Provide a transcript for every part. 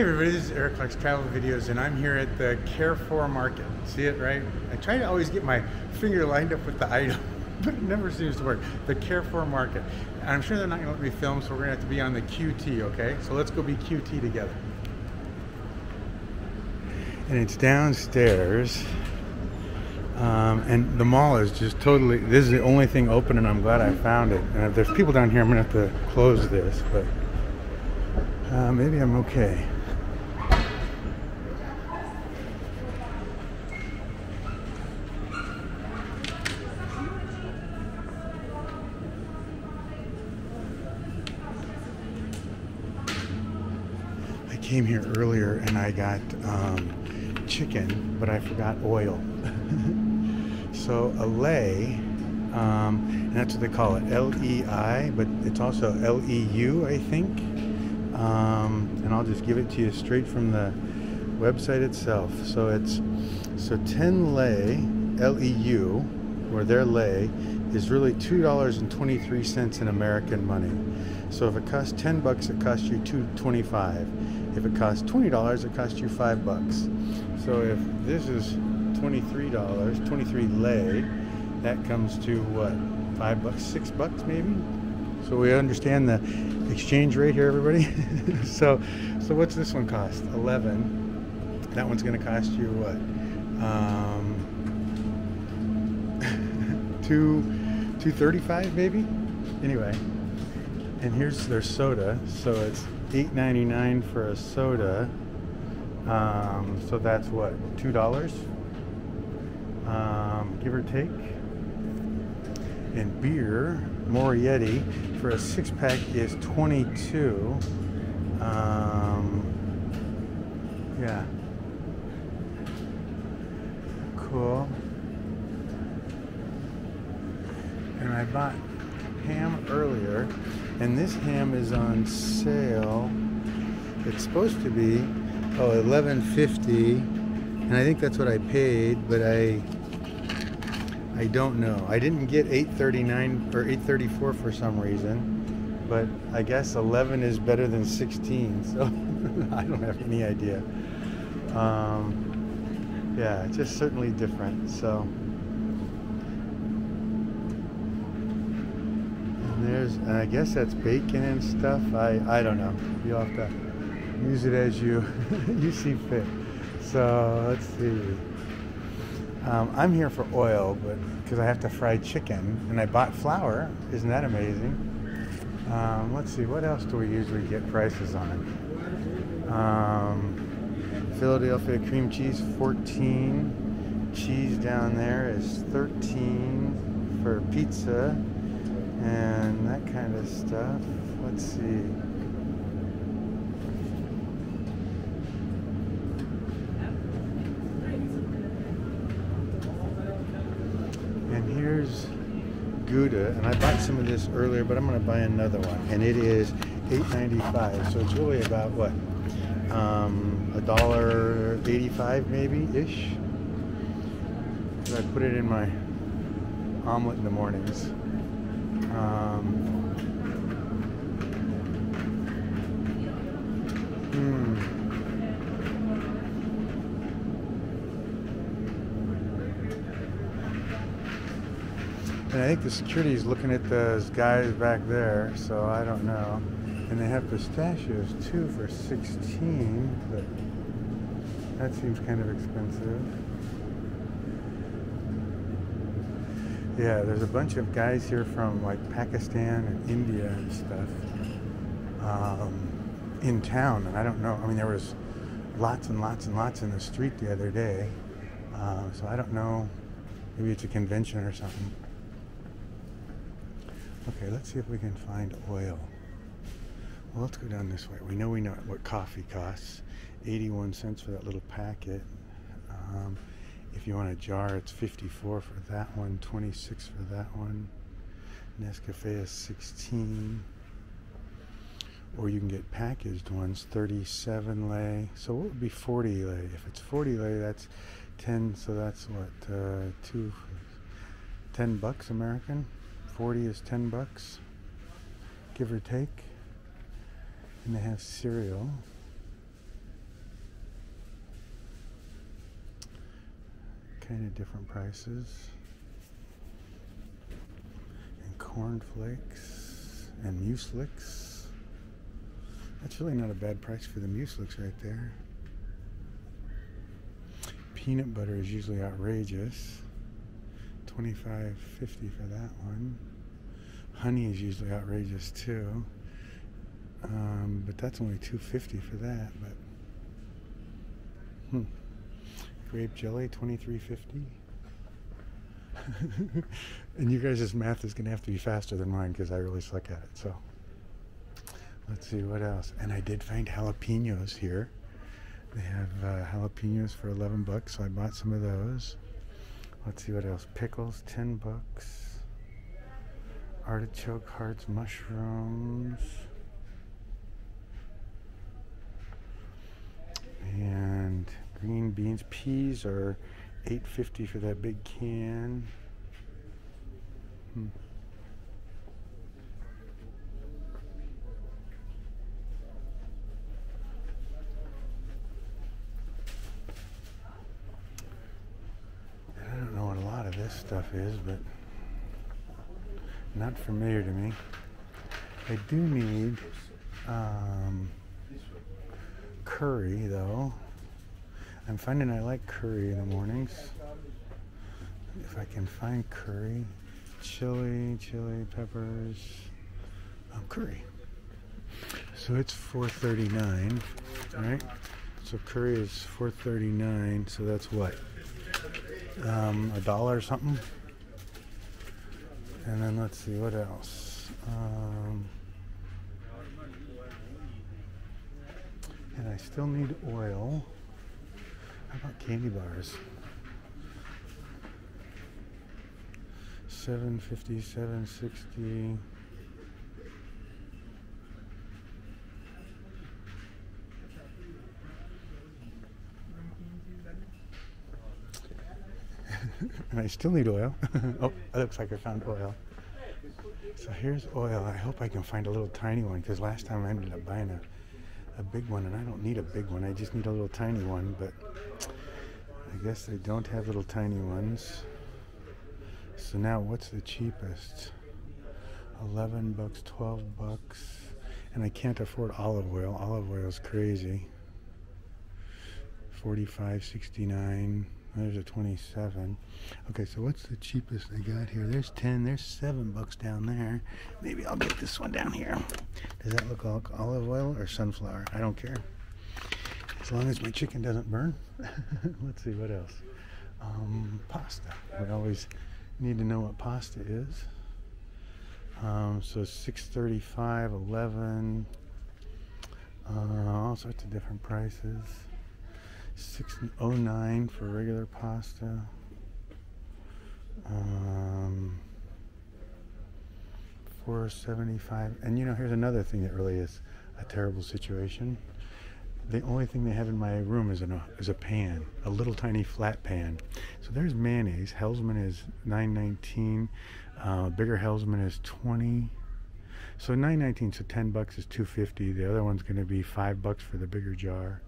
Hey everybody, this is Eric Clark's Travel Videos and I'm here at the Carrefour Market. See it, right? I try to always get my finger lined up with the item, but it never seems to work. The Carrefour Market. And I'm sure they're not going to let me film, so we're going to have to be on the QT, okay? So let's go be QT together. And it's downstairs. Um, and the mall is just totally, this is the only thing open and I'm glad I found it. And if there's people down here, I'm to have to close this, but uh, maybe I'm okay. I came here earlier and I got um, chicken, but I forgot oil. so a lei, um, and that's what they call it, L-E-I, but it's also L-E-U, I think. Um, and I'll just give it to you straight from the website itself. So it's so 10 lei, L-E-U, or their lei, is really $2.23 in American money. So if it costs 10 bucks, it costs you 2.25. If it costs $20, it costs you 5 bucks. So if this is $23, 23 lei, that comes to what? 5 bucks, 6 bucks maybe? So we understand the exchange rate here, everybody. so, so what's this one cost? 11. That one's going to cost you what? Um, two, 235 maybe? Anyway, and here's their soda. So it's 8.99 for a soda. Um, so that's what, two dollars, um, give or take. And beer, Moretti, for a six pack is 22. Um, yeah. Cool. And I bought ham earlier, and this ham is on sale. It's supposed to be oh 11.50, and I think that's what I paid, but I I don't know. I didn't get 8.39 or 8.34 for some reason, but I guess 11 is better than 16, so I don't have any idea. Um, yeah, it's just certainly different. So. And there's, and I guess that's bacon and stuff. I, I don't know. You'll have to use it as you you see fit. So let's see. Um, I'm here for oil, but because I have to fry chicken, and I bought flour. Isn't that amazing? Um, let's see. What else do we usually get prices on? Um, Philadelphia cream cheese, 14. Cheese down there is 13 for pizza and that kind of stuff. Let's see. And here's Gouda, and I bought some of this earlier, but I'm going to buy another one, and it is $8.95. So it's really about what, um, a dollar eighty-five maybe ish. I put it in my omelet in the mornings. Um, hmm. And I think the security is looking at those guys back there, so I don't know. And they have pistachios too for 16, but that seems kind of expensive. Yeah, there's a bunch of guys here from like Pakistan and India and stuff um, in town, and I don't know. I mean, there was lots and lots and lots in the street the other day, uh, so I don't know. Maybe it's a convention or something. Okay, let's see if we can find oil. Well, let's go down this way. We know we know what coffee costs. 81 cents for that little packet. Um, if you want a jar, it's 54 for that one, 26 for that one. Nescafe is 16. Or you can get packaged ones, 37 lei. So what would be 40 lei? If it's 40 lei, that's 10. So that's what, uh, two, 10 bucks American. 40 is 10 bucks, give or take. And they have cereal. Kind of different prices. And cornflakes and mueslicks. That's really not a bad price for the mueslicks right there. Peanut butter is usually outrageous. 25 50 for that one. Honey is usually outrageous too. Um, but that's only 250 for that. But hmm. Grape jelly 23.50. and you guys' math is going to have to be faster than mine because I really suck at it. So let's see what else. And I did find jalapenos here. They have uh, jalapenos for 11 bucks, so I bought some of those. Let's see what else. Pickles, 10 bucks. Artichoke hearts, mushrooms. And green beans, peas are 8.50 for that big can. Hmm. I don't know what a lot of this stuff is, but not familiar to me. I do need um, curry, though. I'm finding I like curry in the mornings. If I can find curry, chili, chili peppers, um, curry. So it's 4.39, right? So curry is 4.39. So that's what? Um, a dollar or something. And then let's see what else. Um, and I still need oil. How about candy bars? 750, 760. and I still need oil. oh, it looks like I found oil. So here's oil. I hope I can find a little tiny one because last time I ended up buying a, a big one and I don't need a big one. I just need a little tiny one, but I guess they don't have little tiny ones. So now what's the cheapest? 11 bucks, 12 bucks. And I can't afford olive oil. Olive oil is crazy. 45, 69. There's a 27. Okay, so what's the cheapest they got here? There's 10. There's 7 bucks down there. Maybe I'll get this one down here. Does that look like olive oil or sunflower? I don't care. As long as my chicken doesn't burn. Let's see, what else? Um, pasta. We always need to know what pasta is. Um, so 635, 11, uh, all sorts of different prices. 609 for regular pasta. Um, 475. And you know, here's another thing that really is a terrible situation. The only thing they have in my room is, an, is a pan, a little tiny flat pan. So there's mayonnaise. Hellmann's is 9.19. Uh, bigger Hellmann's is 20. So 9.19, so 10 bucks is 250. The other one's going to be five bucks for the bigger jar.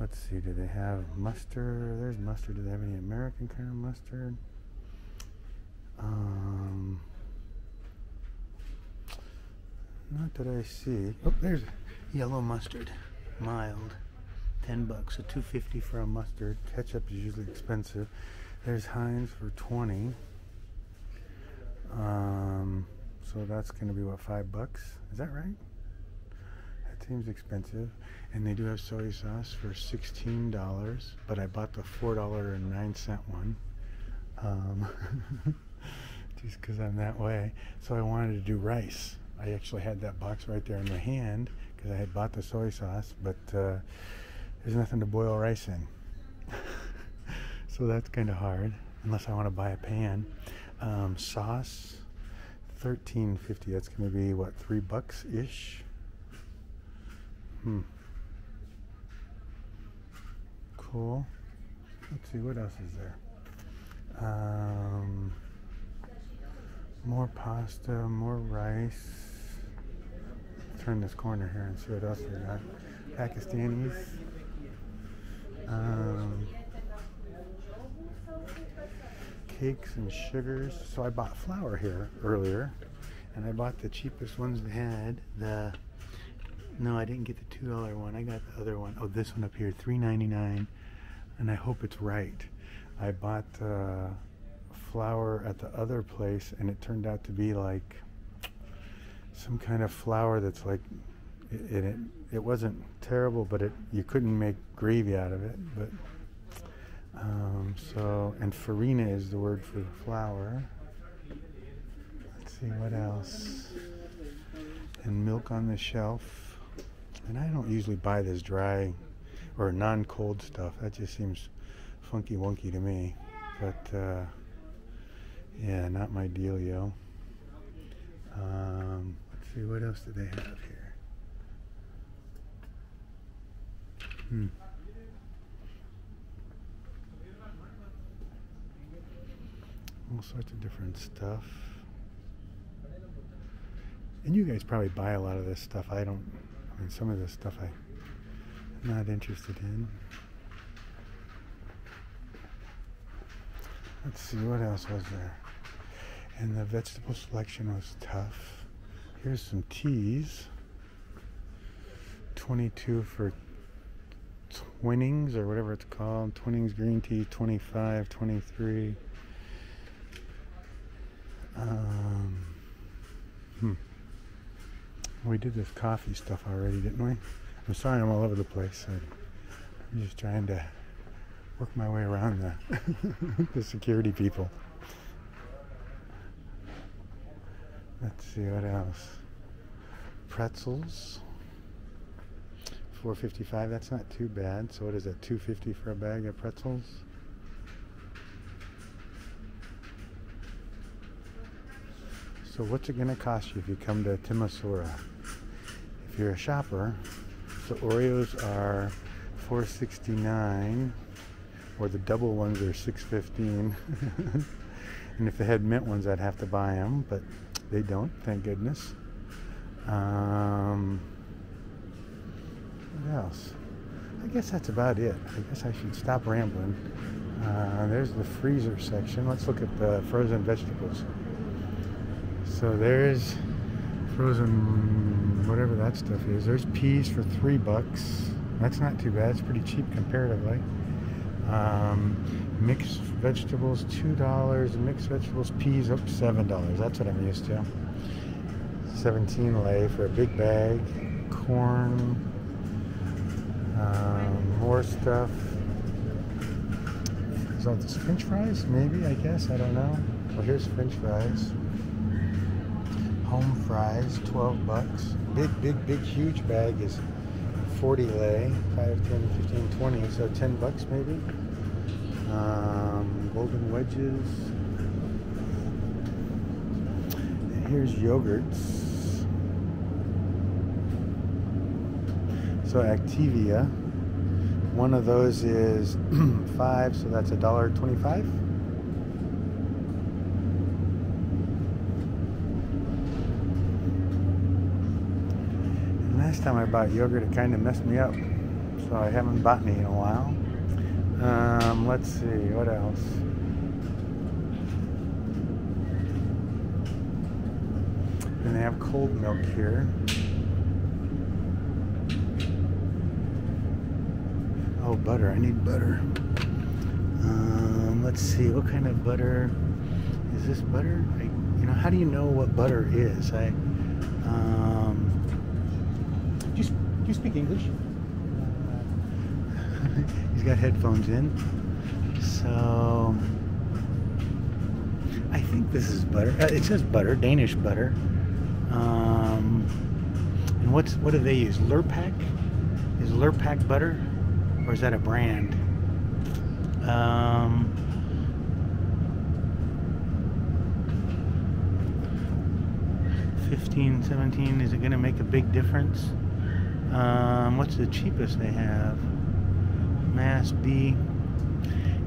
Let's see, do they have mustard? There's mustard. Do they have any American kind of mustard? Um, not that I see. Oh, there's yellow mustard, mild, ten bucks. So two fifty for a mustard. Ketchup is usually expensive. There's Heinz for twenty. Um, so that's going to be what five bucks? Is that right? That seems expensive. And they do have soy sauce for $16, but I bought the $4.09 one. Um, just because I'm that way. So I wanted to do rice. I actually had that box right there in my hand because I had bought the soy sauce, but uh, there's nothing to boil rice in. so that's kind of hard, unless I want to buy a pan. Um, sauce, thirteen fifty. That's going to be what three bucks ish. Hmm. Cool. Let's see what else is there. Um, more pasta, more rice. Turn this corner here and see what else we got. Pakistanis. Um, cakes and sugars. So I bought flour here earlier, and I bought the cheapest ones they had. The no, I didn't get the two dollar one. I got the other one. Oh, this one up here, three ninety nine, and I hope it's right. I bought uh, flour at the other place, and it turned out to be like some kind of flour that's like it, it, it wasn't terrible, but it you couldn't make gravy out of it. But um, so and farina is the word for flour. Let's see what else. And milk on the shelf. And I don't usually buy this dry or non-cold stuff. That just seems funky wonky to me. But uh, yeah, not my dealio. Um, see what else do they have here. Hmm. All sorts of different stuff. And you guys probably buy a lot of this stuff. I don't, I mean, some of this stuff I, am not interested in. Let's see, what else was there? And the vegetable selection was tough. Here's some teas. 22 for Twinings or whatever it's called. Twinings green tea 25, 23. Um, hmm. We did this coffee stuff already, didn't we? I'm sorry I'm all over the place. I'm just trying to work my way around the, the security people. Let's see what else. Pretzels. 455 that's not too bad so what is that 250 for a bag of pretzels so what's it gonna cost you if you come to Timisoara if you're a shopper so Oreos are 469 or the double ones are 615 and if they had mint ones I'd have to buy them but they don't thank goodness um, what else? I guess that's about it. I guess I should stop rambling. Uh, there's the freezer section. Let's look at the frozen vegetables. So there's frozen whatever that stuff is. There's peas for three bucks. That's not too bad. It's pretty cheap comparatively. Um, mixed vegetables two dollars. Mixed vegetables peas up seven dollars. That's what I'm used to. 17 lei for a big bag. Corn um, more stuff. So this French fries, maybe, I guess, I don't know. Well, here's French fries. Home fries, 12 bucks. Big, big, big, huge bag is 40 lei, 5, 10, 15, 20, so 10 bucks maybe. Um, golden wedges. And here's yogurts. So Activia, one of those is five, so that's a dollar twenty-five. Last time I bought yogurt, it kind of messed me up, so I haven't bought any in a while. Um, let's see, what else? And they have cold milk here. Oh, butter. I need butter. Um, let's see. What kind of butter? Is this butter? I, you know, how do you know what butter is? I. Um, you, speak English? He's got headphones in. So. I think this is butter. Uh, it says butter, Danish butter. Um, and what's what do they use? Lurpak? Is Lurpak butter? Or is that a brand? Um, Fifteen, seventeen. Is it going to make a big difference? Um, what's the cheapest they have? Mass B.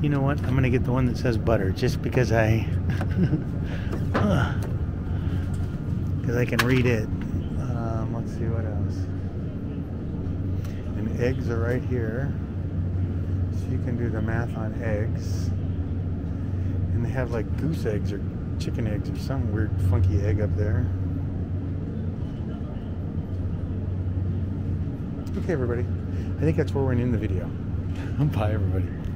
You know what? I'm going to get the one that says butter, just because I, because I can read it. Um, let's see what else And eggs are right here. So you can do the math on eggs. And they have like goose eggs or chicken eggs or some weird funky egg up there. Okay, everybody. I think that's where we're going to end the video. Bye, everybody.